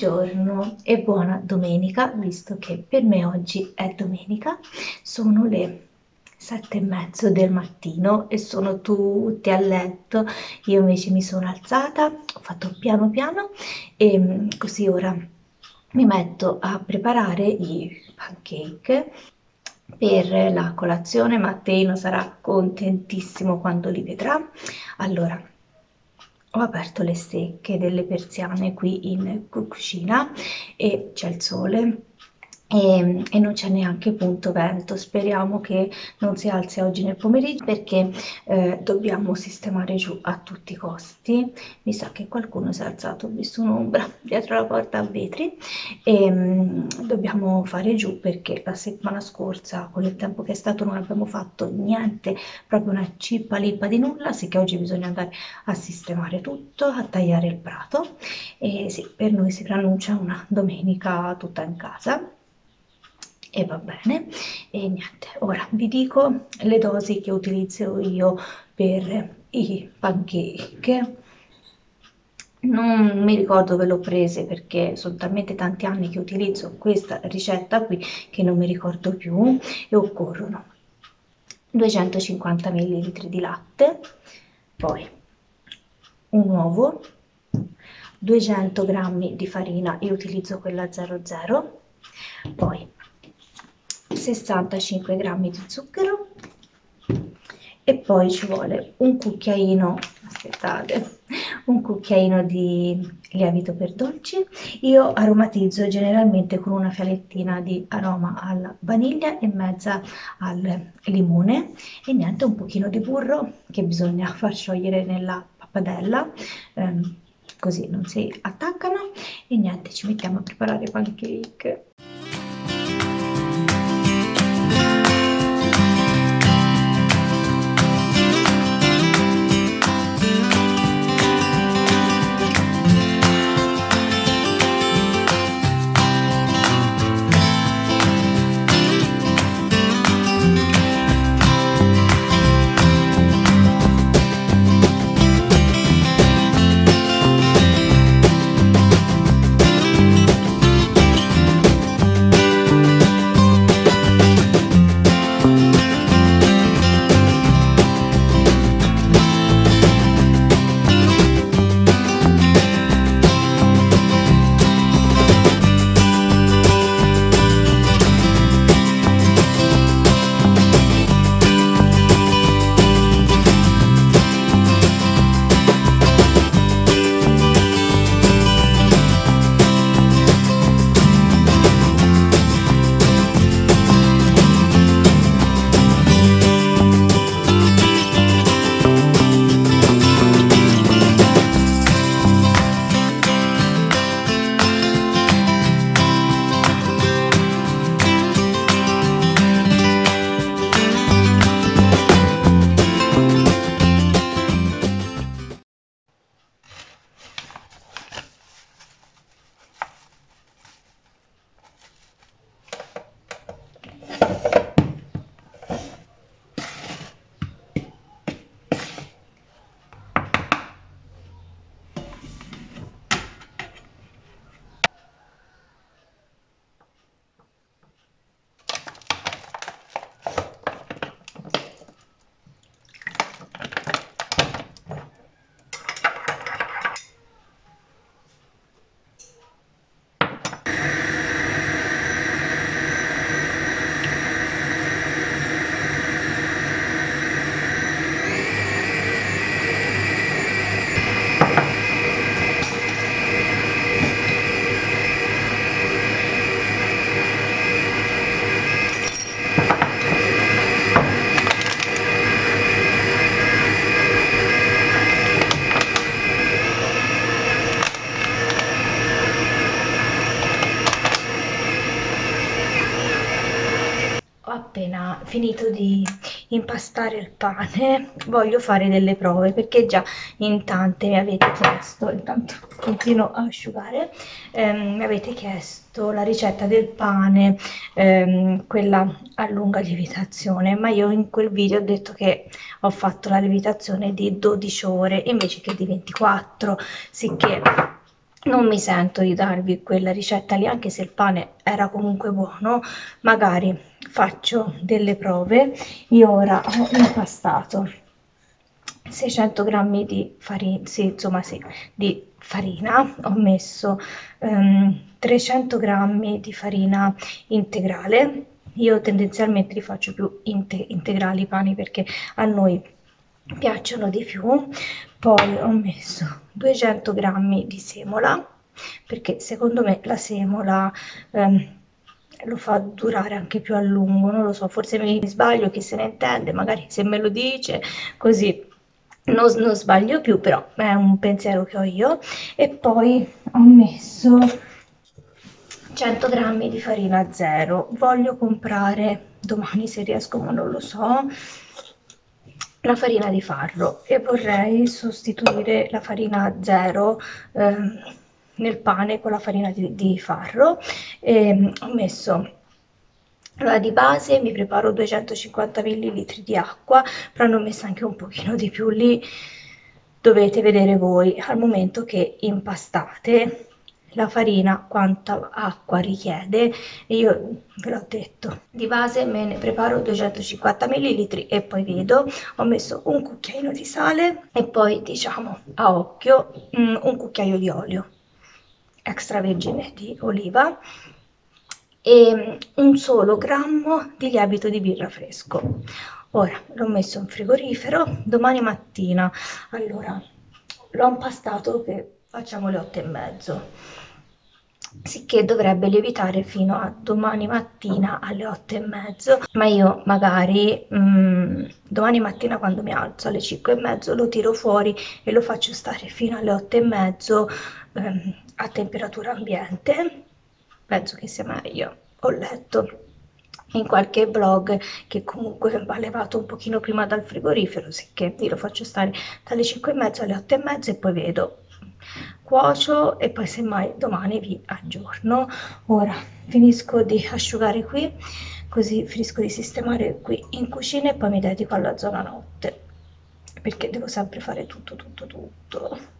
Buongiorno e buona domenica, visto che per me oggi è domenica, sono le sette e mezzo del mattino e sono tutti a letto, io invece mi sono alzata, ho fatto piano piano e mm, così ora mi metto a preparare i pancake per la colazione, Matteo sarà contentissimo quando li vedrà. Allora, ho aperto le stecche delle persiane qui in cucina e c'è il sole e, e, non c'è neanche punto vento. Speriamo che non si alzi oggi nel pomeriggio perché eh, dobbiamo sistemare giù a tutti i costi. Mi sa che qualcuno si è alzato, ho visto un'ombra dietro la porta a vetri e mm, dobbiamo fare giù perché la settimana scorsa con il tempo che è stato non abbiamo fatto niente, proprio una cippa lippa di nulla, sì che oggi bisogna andare a sistemare tutto, a tagliare il prato e sì, per noi si preannuncia una domenica tutta in casa e va bene. E niente ora vi dico le dosi che utilizzo io per i pancake. Non mi ricordo dove l'ho prese perché sono talmente tanti anni che utilizzo questa ricetta qui che non mi ricordo più. E occorrono 250 ml di latte poi un uovo 200 g di farina io utilizzo quella 00 poi 65 grammi di zucchero. E poi ci vuole un cucchiaino aspettate un cucchiaino di lievito per dolci. Io aromatizzo generalmente con una fialettina di aroma alla vaniglia e mezza al limone. E niente un pochino di burro che bisogna far sciogliere nella pappadella ehm, così non si attaccano. E niente ci mettiamo a preparare pancake appena finito di impastare il pane. Voglio fare delle prove perché già in tante mi avete chiesto intanto continuo a asciugare ehm, mi avete chiesto la ricetta del pane ehm, quella a lunga lievitazione. Ma io in quel video ho detto che ho fatto la lievitazione di 12 ore invece che di 24 sicché non mi sento di darvi quella ricetta lì, anche se il pane era comunque buono, magari faccio delle prove. Io ora ho impastato 600 grammi di farina, sì, insomma sì, di farina, ho messo um, 300 grammi di farina integrale, io tendenzialmente li faccio più inte integrali i pani perché a noi piacciono di più, poi ho messo 200 grammi di semola perché secondo me la semola um, lo fa durare anche più a lungo, non lo so, forse mi sbaglio, chi se ne intende, magari se me lo dice, così non, non sbaglio più, però è un pensiero che ho io. E poi ho messo 100 grammi di farina zero. Voglio comprare domani se riesco, ma non lo so, la farina di farro e vorrei sostituire la farina zero eh, nel pane con la farina di, di farro. E ho messo allora di base mi preparo 250 ml di acqua, però ne ho messa anche un pochino di più lì, dovete vedere voi al momento che impastate la farina quanta acqua richiede. E io ve l'ho detto di base me ne preparo 250 ml e poi vedo. Ho messo un cucchiaino di sale e poi diciamo a occhio mm, un cucchiaio di olio extravergine di oliva e un solo grammo di lievito di birra fresco. Ora l'ho messo in frigorifero, domani mattina, allora l'ho impastato che facciamo le otto e mezzo, sicché dovrebbe lievitare fino a domani mattina alle otto e mezzo, ma io magari mh, mm, domani mattina quando mi alzo alle cinque e mezzo lo tiro fuori e lo faccio stare fino alle otto e mezzo ehm, a temperatura ambiente. Penso che sia meglio. Ho letto in qualche blog che comunque va levato un pochino prima dal frigorifero, sicché io lo faccio stare dalle 5 e mezza alle 8 e mezza e poi vedo cuocio e poi semmai domani vi aggiorno. Ora finisco di asciugare qui, così finisco di sistemare qui in cucina e poi mi dedico alla zona notte, perché devo sempre fare tutto, tutto, tutto.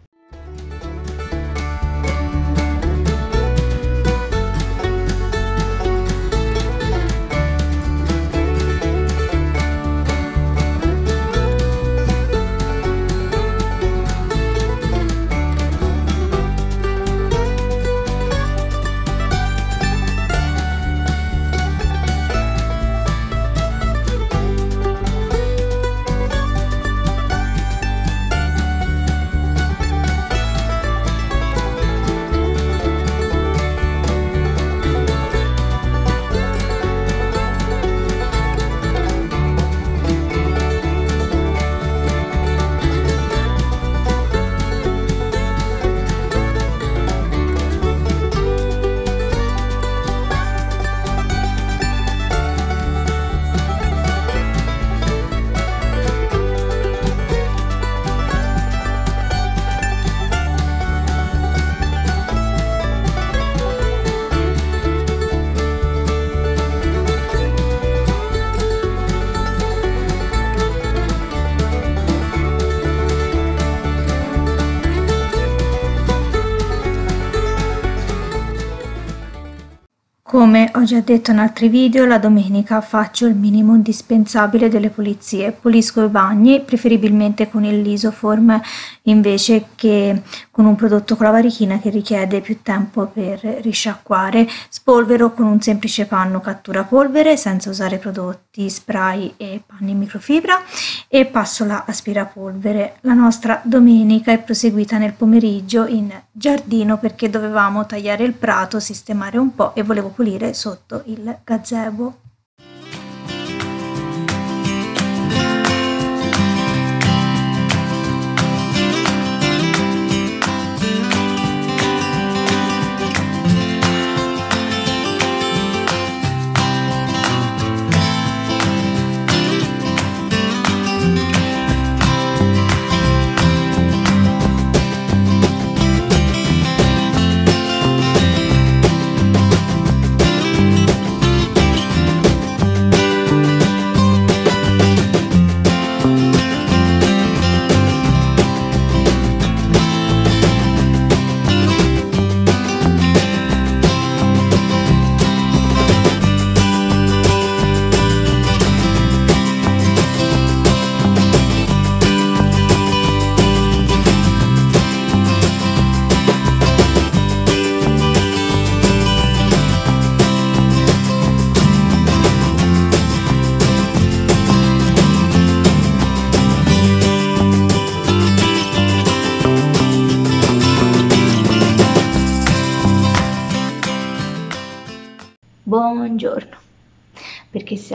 Come ho già detto in altri video, la domenica faccio il minimo indispensabile delle pulizie. Pulisco i bagni, preferibilmente con il Lisoform invece che con un prodotto con la varichina che richiede più tempo per risciacquare. Spolvero con un semplice panno cattura polvere senza usare prodotti, spray e panni in microfibra e passo la aspirapolvere. La nostra domenica è proseguita nel pomeriggio in giardino perché dovevamo tagliare il prato, sistemare un po' e volevo pulire sotto il gazebo.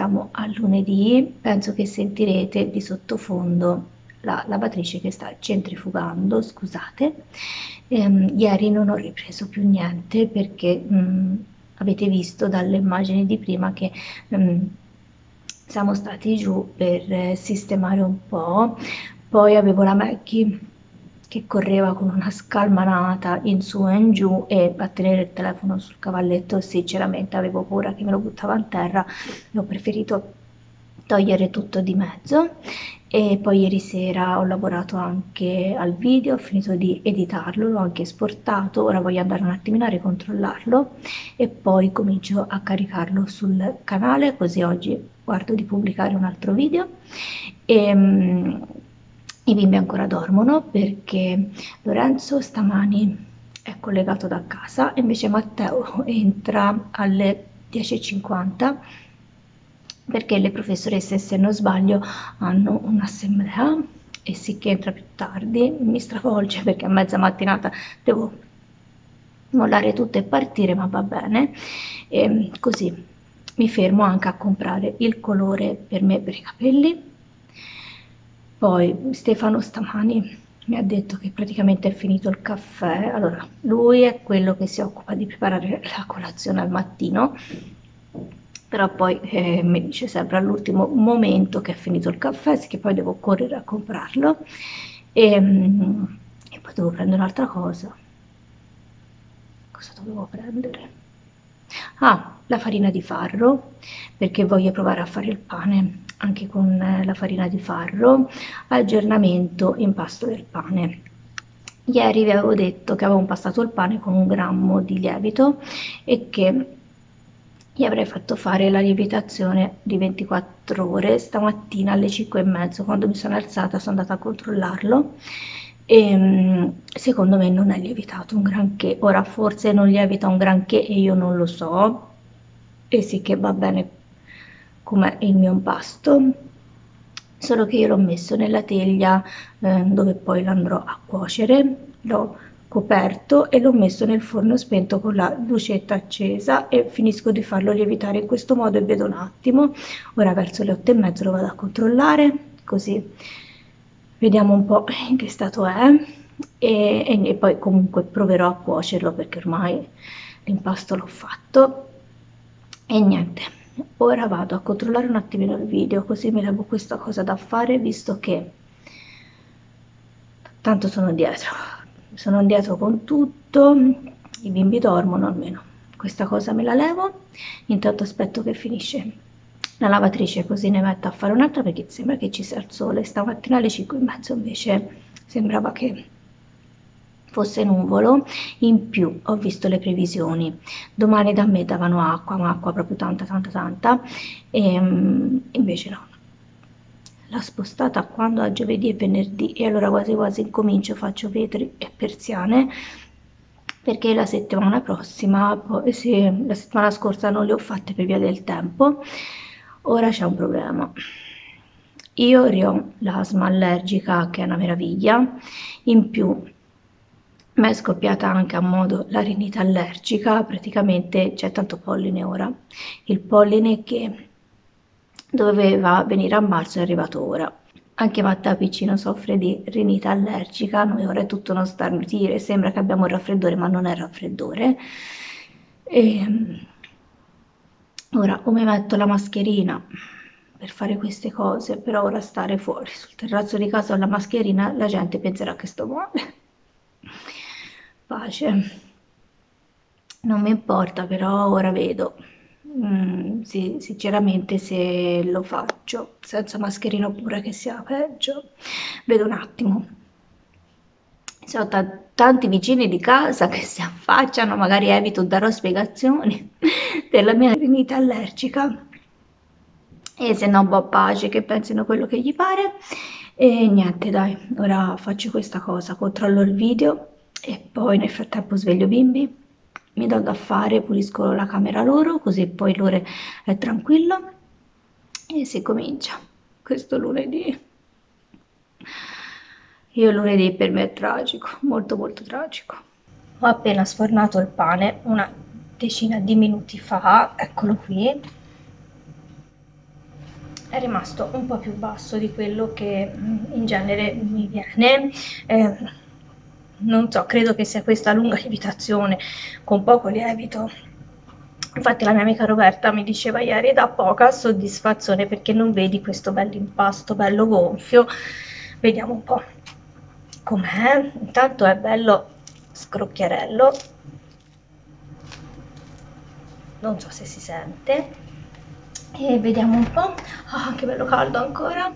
Siamo a lunedì. Penso che sentirete di sottofondo la lavatrice che sta centrifugando scusate. Ehm, ieri non ho ripreso più niente perché mh, mm, avete visto dalle immagini di prima che mh, mm, siamo stati giù per sistemare un po' poi avevo la Maggie che correva con una scalmanata in su e in giù e a tenere il telefono sul cavalletto sinceramente avevo paura che me lo buttava in terra e ho preferito togliere tutto di mezzo. E poi ieri sera ho lavorato anche al video, ho finito di editarlo, l'ho anche esportato, ora voglio andare un attimino a ricontrollarlo e poi comincio a caricarlo sul canale così oggi guardo di pubblicare un altro video. E, um, i bimbi ancora dormono perché Lorenzo stamani è collegato da casa, invece Matteo entra alle 10.50 perché le professoresse, se non sbaglio, hanno un'assemblea e sì che entra più tardi, mi stravolge perché a mezza mattinata devo mollare tutto e partire, ma va bene. E così mi fermo anche a comprare il colore per me per i capelli poi Stefano stamani mi ha detto che praticamente è finito il caffè, allora lui è quello che si occupa di preparare la colazione al mattino, però poi eh, mi dice sempre all'ultimo momento che è finito il caffè, che poi devo correre a comprarlo e, mm, e poi devo prendere un'altra cosa. Cosa dovevo prendere? Ah, la farina di farro, perché voglio provare a fare il pane anche con eh, la farina di farro, aggiornamento impasto del pane. Ieri vi avevo detto che avevo impastato il pane con un grammo di lievito e che gli avrei fatto fare la lievitazione di 24 ore stamattina alle 5 e mezzo. Quando mi sono alzata sono andata a controllarlo e mm, secondo me non è lievitato un granché. Ora forse non lievita un granché e io non lo so. E sì che va bene come il mio impasto solo che io l'ho messo nella teglia eh, dove poi l'andrò a cuocere. L'ho coperto e l'ho messo nel forno spento con la lucetta accesa e finisco di farlo lievitare in questo modo e vedo un attimo. Ora verso le otto e mezzo lo vado a controllare così vediamo un po' in che stato è. E, e, e poi comunque proverò a cuocerlo perché ormai l'impasto l'ho fatto. E niente ora vado a controllare un attimino il video così mi levo questa cosa da fare visto che tanto sono dietro sono dietro con tutto i bimbi dormono almeno. Questa cosa me la levo. Intanto aspetto che finisce la lavatrice così ne metto a fare un'altra perché sembra che ci sia il sole. Stamattina alle 5 e mezzo invece sembrava che fosse nuvolo, in più ho visto le previsioni, domani da me davano acqua, ma acqua proprio tanta tanta tanta, e um, invece no, l'ha spostata quando? A giovedì e venerdì. E allora quasi quasi incomincio, faccio vetri e persiane, perché la settimana prossima, poi, sì, la settimana scorsa non le ho fatte per via del tempo, ora c'è un problema. Io ho l'asma allergica che è una meraviglia, in più mi è scoppiata anche a modo la rinite allergica, praticamente c'è tanto polline ora. Il polline che doveva venire a marzo è arrivato ora. Anche Matteo Piccino soffre di rinite allergica, noi ora è tutto uno starnutire, sembra che abbiamo il raffreddore ma non è raffreddore. E ehm, ora o mi metto la mascherina per fare queste cose, però ora stare fuori sul terrazzo di casa con la mascherina la gente penserà che sto male pace. Non mi importa però ora vedo. Mm, sì, sinceramente se lo faccio senza mascherina oppure che sia peggio. Vedo un attimo. Sono t- tanti vicini di casa che si affacciano magari evito darò spiegazioni della mia rinite allergica. E se no boh pace che pensino quello che gli pare. E niente dai ora faccio questa cosa controllo il video e poi nel frattempo sveglio bimbi, mi do da fare, pulisco la camera loro, così poi loro è tranquillo e si comincia questo lunedì. Io lunedì per me è tragico, molto molto tragico. Ho appena sfornato il pane, una decina di minuti fa, eccolo qui, è rimasto un po' più basso di quello che mm, in genere mi viene. Eh, non so, credo che sia questa lunga lievitazione con poco lievito. Infatti la mia amica Roberta mi diceva ieri da poca soddisfazione perché non vedi questo bell'impasto bello gonfio. Vediamo un po' com'è. Intanto è bello scrocchiarello. Non so se si sente e vediamo un po' ah che bello caldo ancora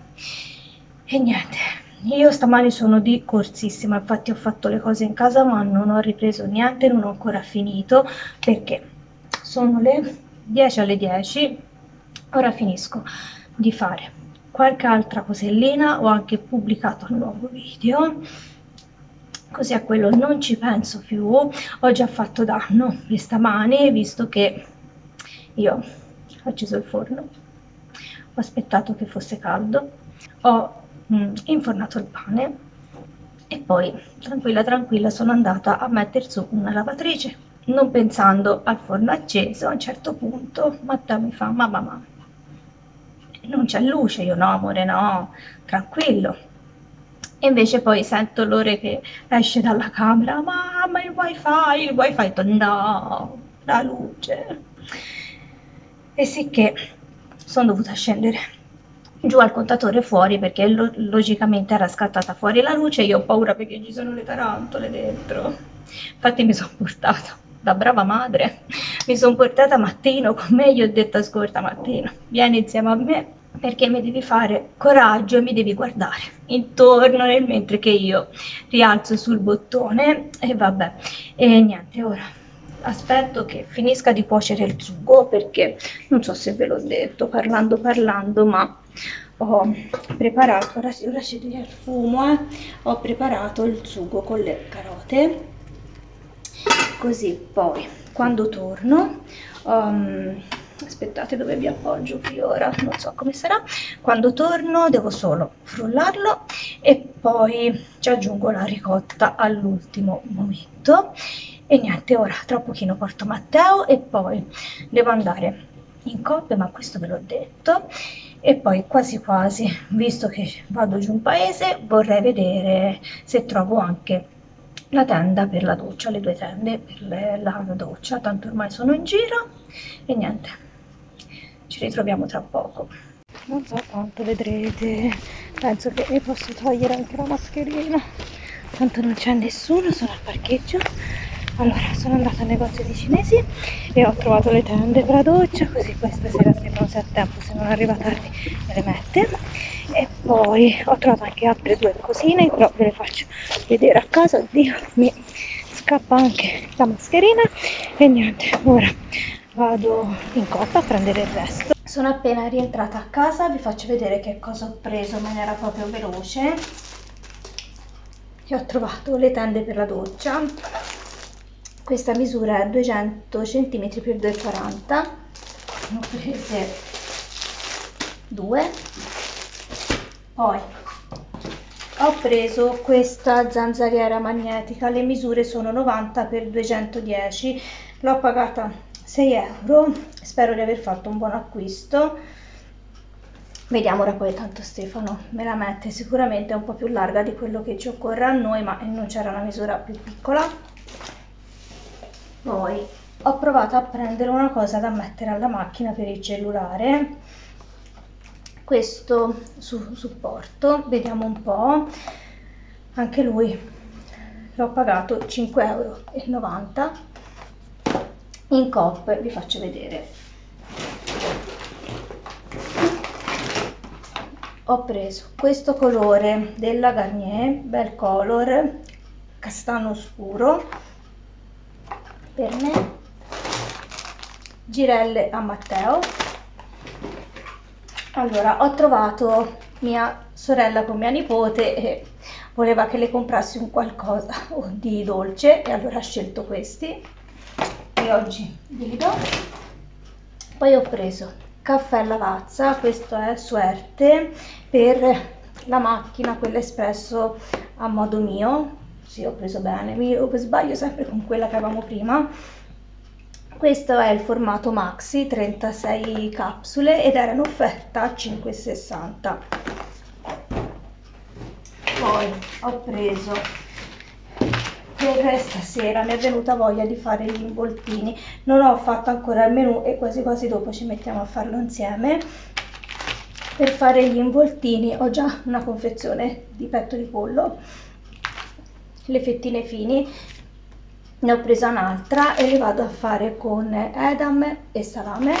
e niente io stamani sono di corsissima infatti ho fatto le cose in casa ma non ho ripreso niente non ho ancora finito perché sono le 10 alle 10 ora finisco di fare qualche altra cosellina ho anche pubblicato un nuovo video così a quello non ci penso più ho già fatto danno stamani visto che io ho acceso il forno, ho aspettato che fosse caldo, ho mm, infornato il pane. E poi tranquilla tranquilla sono andata a mettere su una lavatrice. Non pensando al forno acceso, a un certo punto Matteo mi fa mamma ma non c'è luce, io no amore no, tranquillo. E invece poi sento l'ore che esce dalla camera, mamma il wifi, il wifi, no, la luce. E sicché sono dovuta scendere giù al contatore fuori perché lo logicamente era scattata fuori la luce io ho paura perché ci sono le tarantole dentro. Infatti mi sono portata da brava madre mi sono portata Mattino con me gli ho detto ascolta Mattino vieni insieme a me perché mi devi fare coraggio e mi devi guardare intorno nel mentre che io rialzo sul bottone. E vabbè e niente ora aspetto che finisca di cuocere il sugo perché non so se ve l'ho detto parlando parlando ma ho preparato ora, ora c'è il fumo eh, ho preparato il sugo con le carote. Così poi quando torno um, aspettate dove vi appoggio qui ora non so come sarà. Quando torno devo solo frullarlo e poi ci aggiungo la ricotta all'ultimo momento. E niente ora tra pochino porto Matteo e poi devo andare in coppia ma questo ve l'ho detto. E poi quasi quasi visto che vado giù in paese vorrei vedere se trovo anche la tenda per la doccia le due tende per la doccia. Tanto ormai sono in giro. E niente ci ritroviamo tra poco. Non so quanto vedrete. Penso che mi posso togliere anche la mascherina. Tanto non c'è nessuno sono al parcheggio allora sono andata al negozio di cinesi e ho trovato le tende per la doccia così poi stasera scrivono se ha tempo se non arriva tardi me le mette. E poi ho trovato anche altre due cosine però ve le faccio vedere a casa oddio mi scappa anche la mascherina. E niente ora vado in coppa a prendere il resto. Sono appena rientrata a casa vi faccio vedere che cosa ho preso in maniera proprio veloce. E ho trovato le tende per la doccia questa misura è 200 cm x 2,40 ne prese due. Poi ho preso questa zanzariera magnetica. Le misure sono 90 x 210 l'ho pagata 6 euro. Spero di aver fatto un buon acquisto. Vediamo ora poi tanto Stefano me la mette. Sicuramente è un po' più larga di quello che ci occorre a noi ma non c'era una misura più piccola poi ho provato a prendere una cosa da mettere alla macchina per il cellulare. Questo su supporto vediamo un po' anche lui l'ho pagato 5,90 euro in coop vi faccio vedere. Ho preso questo colore della Garnier bel color castano scuro per me. Girelle a Matteo. Allora ho trovato mia sorella con mia nipote e voleva che le comprassi un qualcosa di dolce e allora ho scelto questi. E oggi li do. Poi ho preso caffè lavazza questo è suerte per la macchina quella espresso a modo mio sì ho preso bene, mi io sbaglio sempre con quella che avevamo prima. Questo è il formato maxi 36 capsule ed era in offerta a 5,60 poi ho preso per stasera mi è venuta voglia di fare gli involtini. Non ho fatto ancora il menù e quasi quasi dopo ci mettiamo a farlo insieme. Per fare gli involtini ho già una confezione di petto di pollo le fettine fini. Ne ho presa un'altra e le vado a fare con edam e salame.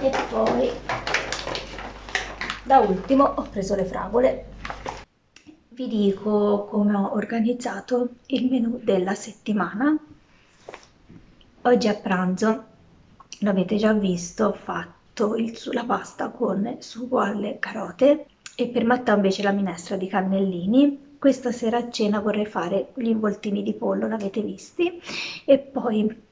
E poi da ultimo ho preso le fragole. Vi dico come ho organizzato il menù della settimana. Oggi a pranzo. L'avete già visto ho fatto il, la pasta con sugo alle carote e per Matteo invece la minestra di cannellini questa sera a cena vorrei fare gli involtini di pollo, l'avete visti, e poi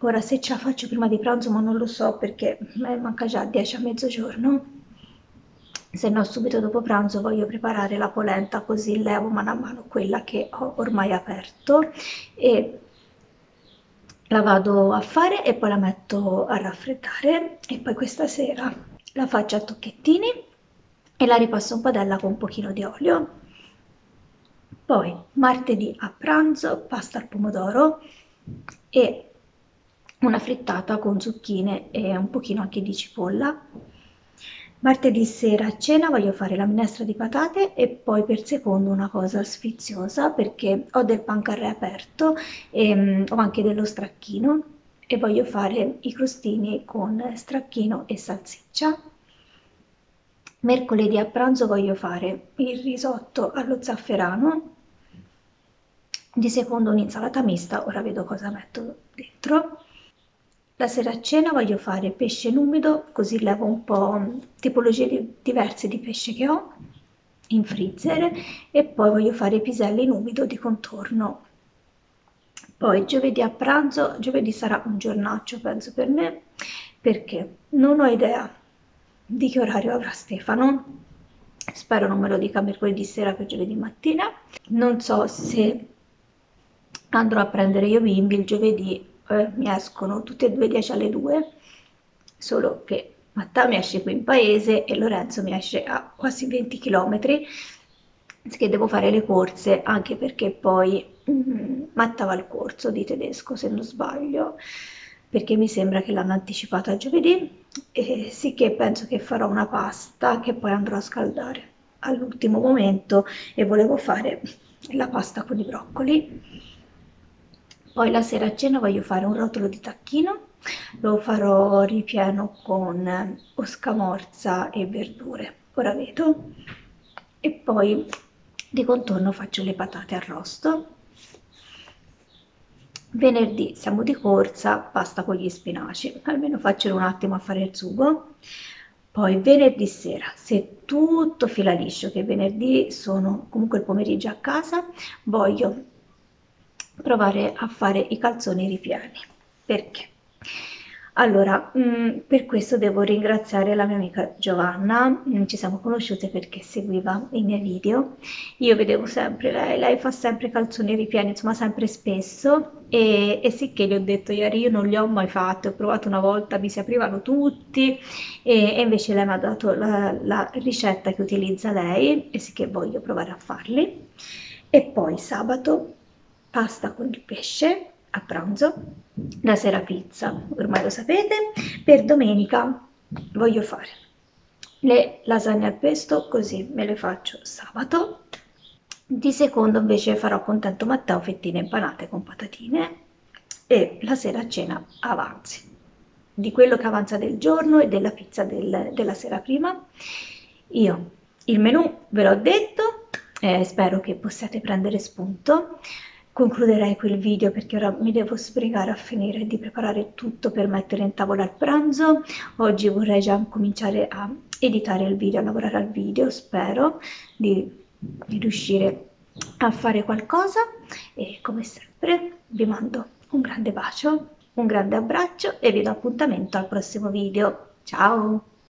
ora se ce la faccio prima di pranzo, ma non lo so perché manca già 10 a mezzogiorno, se no subito dopo pranzo voglio preparare la polenta così levo mano a mano quella che ho ormai aperto e la vado a fare e poi la metto a raffreddare. E poi questa sera la faccio a tocchettini e la ripasso un padella con un pochino di olio poi martedì a pranzo pasta al pomodoro e una frittata con zucchine e un pochino anche di cipolla. Martedì sera a cena voglio fare la minestra di patate e poi per secondo una cosa sfiziosa perché ho del pancarré aperto e um, ho anche dello stracchino e voglio fare i crostini con stracchino e salsiccia. Mercoledì a pranzo voglio fare il risotto allo zafferano di secondo un'insalata mista, ora vedo cosa metto dentro. La sera a cena voglio fare pesce in umido, così levo un po' tipologie diverse di pesce che ho in freezer e poi voglio fare piselli in umido di contorno. Poi giovedì a pranzo, giovedì sarà un giornaccio penso per me, perché non ho idea di che orario avrà Stefano, spero non me lo dica mercoledì sera per giovedì mattina, non so se andrò a prendere io bimbi il giovedì eh, mi escono tutti e due 10 alle 2 solo che Matteo mi esce qui in paese e Lorenzo mi esce a quasi 20 km che devo fare le corse anche perché poi mm, Matteo va al corso di tedesco se non sbaglio perché mi sembra che l'hanno anticipato a giovedì e sì penso che farò una pasta che poi andrò a scaldare all'ultimo momento e volevo fare la pasta con i broccoli poi la sera a cena voglio fare un rotolo di tacchino, lo farò ripieno con oscamorza e verdure, ora vedo. E poi di contorno faccio le patate arrosto. Venerdì siamo di corsa, pasta con gli spinaci, almeno faccio un attimo a fare il sugo. Poi venerdì sera, se tutto fila liscio, che venerdì sono comunque il pomeriggio a casa, voglio provare a fare i calzoni ripieni. Perché? Allora, mh, mm, per questo devo ringraziare la mia amica Giovanna, mm, ci siamo conosciute perché seguiva i miei video, io vedevo sempre lei, lei fa sempre calzoni ripieni, insomma sempre spesso, e, e sì gli ho detto ieri io non li ho mai fatti, ho provato una volta, mi si aprivano tutti, e, e invece lei mi ha dato la, la ricetta che utilizza lei, e sì voglio provare a farli. E poi sabato pasta con il pesce a pranzo, la sera pizza, ormai lo sapete, per domenica voglio fare le lasagne al pesto, così me le faccio sabato, di secondo invece farò contento Matteo fettine impanate con patatine e la sera cena avanzi, di quello che avanza del giorno e della pizza del, della sera prima. Io il menù ve l'ho detto, eh, spero che possiate prendere spunto concluderei quel video perché ora mi devo sbrigare a finire di preparare tutto per mettere in tavola il pranzo. Oggi vorrei già cominciare a editare il video, a lavorare al video, spero di, di riuscire a fare qualcosa e come sempre vi mando un grande bacio, un grande abbraccio e vi do appuntamento al prossimo video. Ciao!